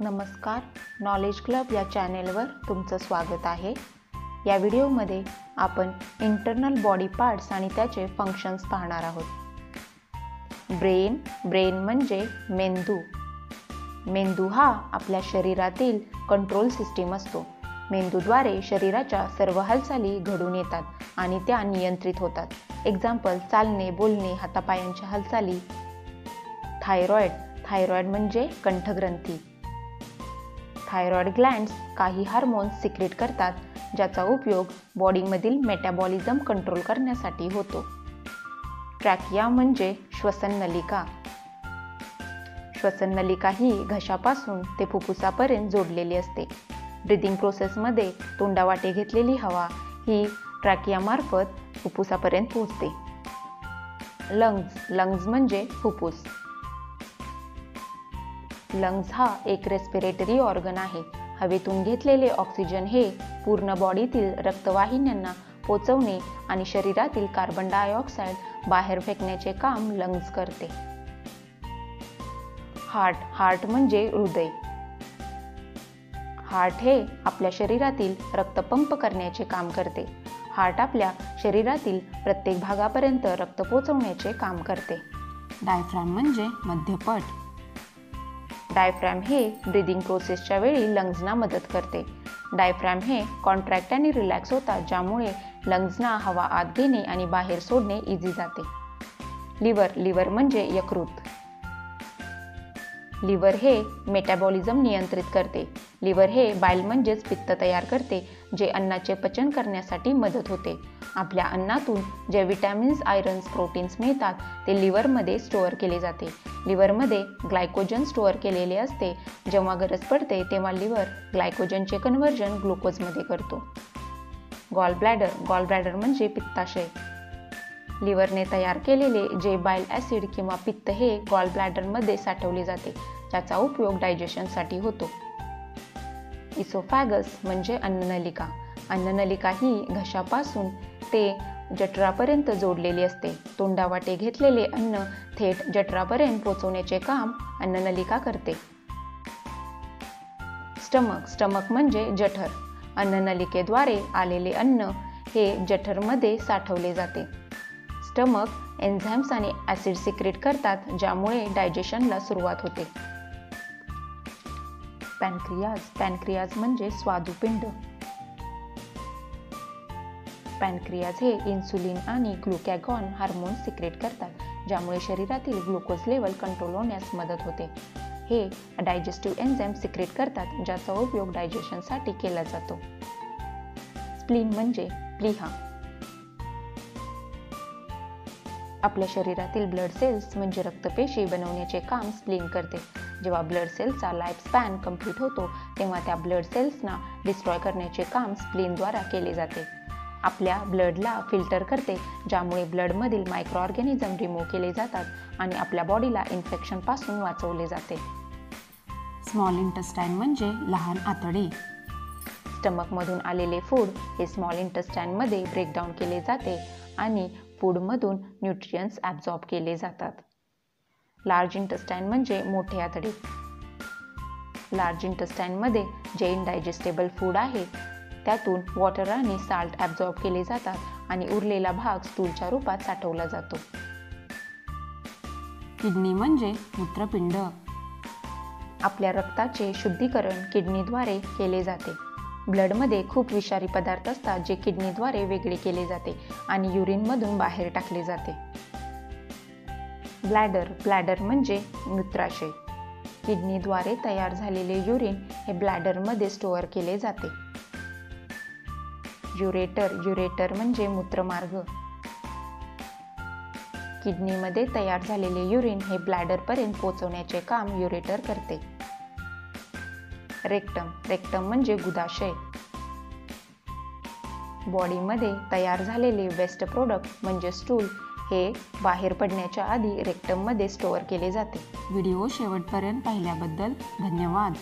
नमस्कार. Knowledge club या चॅनेलवर तुमचं स्वागत आहे. या व्हिडिओमध्ये आपण इंटरनल बॉडी पार्ट्स आणि त्याचे फंक्शन्स पाहणार आहोत. ब्रेन ब्रेन म्हणजे मेंदू. मेंदू हा आपल्या शरीरातील कंट्रोल सिस्टीम असतो. मेंदूद्वारे शरीराच्या सर्व हालचाली घडून येतात आणि त्या नियंत्रित होतात. एक्झाम्पल चालणे बोलणे हातापायांच्या हालचाली. थायरॉइड थायरॉइड म्हणजे कंठग्रंथी. थायरॉइड ग्लँड्स काही हार्मोन्स सिक्रेट करतात ज्याचा उपयोग बॉडीमधील मेटॅबॉलिझम कंट्रोल करण्यासाठी होतो. ट्रॅकिया म्हणजे श्वसन नलिका श्वसन नलिका ही घशापासून ते फुफ्फुसापर्यंत जोडलेली असते. ब्रिदिंग प्रोसेसमध्ये तोंडावाटे घेतलेली हवा ही ट्रॅकियामार्फत फुफ्फुसापर्यंत पोहोचते. लंग्स लंग्स म्हणजे फुफ्फुस. लंग्स हा एक रेस्पिरेटरी ऑर्गन आहे. हवेतून घेतलेले ऑक्सिजन हे पूर्ण बॉडीतील रक्तवाहिन्यांना पोचवणे आणि शरीरातील कार्बन डायऑक्साईड बाहेर फेकण्याचे काम लंग्स करते. हार्ट हार्ट म्हणजे हृदय. हार्ट हे आपल्या शरीरातील रक्त पंप करण्याचे काम करते. हार्ट आपल्या शरीरातील प्रत्येक भागापर्यंत रक्त पोचवण्याचे काम करते. डायफ्राम म्हणजे मध्यपट. डायफ्रॅम हे ब्रिदिंग प्रोसेसच्या वेळी लंग्जना मदत करते. डायफ्रॅम हे कॉन्ट्रॅक्ट आणि रिलॅक्स होतात ज्यामुळे लंग्जना हवा आत घेणे आणि बाहेर सोडणे इझी जाते. लिव्हर लिव्हर म्हणजे यकृत. लिव्हर हे मेटॅबॉलिझम नियंत्रित करते. लिव्हर हे बाईल म्हणजेच पित्त तयार करते जे अन्नाचे पचन करण्यासाठी मदत होते. आपल्या अन्नातून जे विटॅमिन्स आयरन्स प्रोटीन्स मिळतात ते लिव्हरमध्ये स्टोअर केले जाते. लिव्हरमध्ये ग्लायकोजन स्टोअर केलेले असते. जेव्हा गरज पडते तेव्हा लिव्हर ग्लायकोजनचे कन्व्हर्जन ग्लुकोजमध्ये करतो. गॉल ब्लॅडर गॉल ब्लॅडर म्हणजे पित्ताशय. लिव्हरने तयार केलेले जे बाईल ॲसिड किंवा पित्त हे गॉल ब्लॅडरमध्ये साठवले जाते त्याचा उपयोग डायजेशनसाठी होतो. इसोफॅगस म्हणजे अन्ननलिका. अन्ननलिका ही घशापासून ते जठरापर्यंत जोडलेली असते. तोंडावाटे घेतलेले अन्न थेट जठरापर्यंत पोचवण्याचे काम अन्ननलिका करते. स्टमक. स्टमक म्हणजे जठर. अन्ननलिकेद्वारे आलेले अन्न हे जठरमध्ये साठवले जाते. स्टमक एन्झाईम्स आणि ॲसिड सिक्रेट करतात ज्यामुळे डायजेशनला सुरुवात होते. पॅनक्रियाज. पॅनक्रियाज म्हणजे स्वादुपिंड. पॅनक्रियाज हे इन्सुलिन आणि ग्लुकॅगॉन हार्मोन सिक्रेट करतात ज्यामुळे शरीरातील ग्लुकोज लेवल कंट्रोल होण्यास मदत होते. हे डायजेस्टिव्ह एन्झाईम सिक्रेट करतात ज्याचा उपयोग डायजेशनसाठी केला जातो. स्प्लीन म्हणजे प्लिहा. आपल्या शरीरातील ब्लड सेल्स म्हणजे रक्तपेशी बनवण्याचे काम स्प्लीन करते. जेव्हा ब्लड सेल्सचा लाईफ स्पॅन कंप्लीट होतो तेव्हा त्या ब्लड सेल्सना डिस्ट्रॉय करण्याचे काम स्प्लीनद्वारा केले जाते. आपल्या ब्लडला फिल्टर करते ज्यामुळे ब्लडमधील मायक्रो ऑर्गॅनिझम रिमूव्ह केले जातात आणि आपल्या बॉडीला इन्फेक्शनपासून वाचवले जाते. स्मॉल इंटस्टाईन म्हणजे लहान आतडे. स्टमकमधून आलेले फूड हे स्मॉल इंटस्टाईनमध्ये ब्रेकडाऊन केले जाते आणि फूडमधून न्यूट्रियन्स ॲब्झॉर्ब केले जातात. लार्ज इंटस्टाईन म्हणजे मोठे आतडे. लार्ज इंटस्टाईनमध्ये जे इनडायजेस्टेबल फूड आहे त्यातून वॉटर आणि साल्ट ॲब्झॉर्ब केले जातात आणि उरलेला भाग स्थूलच्या रूपात साठवला जातो. किडनी म्हणजे मूत्रपिंड. आपल्या रक्ताचे शुद्धीकरण किडनीद्वारे केले जाते. ब्लडमध्ये खूप विषारी पदार्थ असतात जे किडनीद्वारे वेगळे केले जाते आणि युरिनमधून बाहेर टाकले जाते. ब्लॅडर ब्लॅडर म्हणजे मूत्राशय. किडनीद्वारे तयार झालेले युरिन हे ब्लॅडरमध्ये स्टोअर केले जाते. युरेटर युरेटर म्हणजे मूत्रमार्ग. किडनीमध्ये तयार झालेले युरिन हे ब्लॅडरपर्यंत पोहोचवण्याचे काम युरेटर करते. रेक्टम रेक्टम म्हणजे गुदाशय. बॉडीमध्ये तयार झालेले वेस्ट प्रोडक्ट म्हणजे स्टूल हे बाहेर पडण्याच्या आधी रेक्टममध्ये स्टोअर केले जाते. व्हिडिओ शेवटपर्यंत पाहिल्याबद्दल धन्यवाद.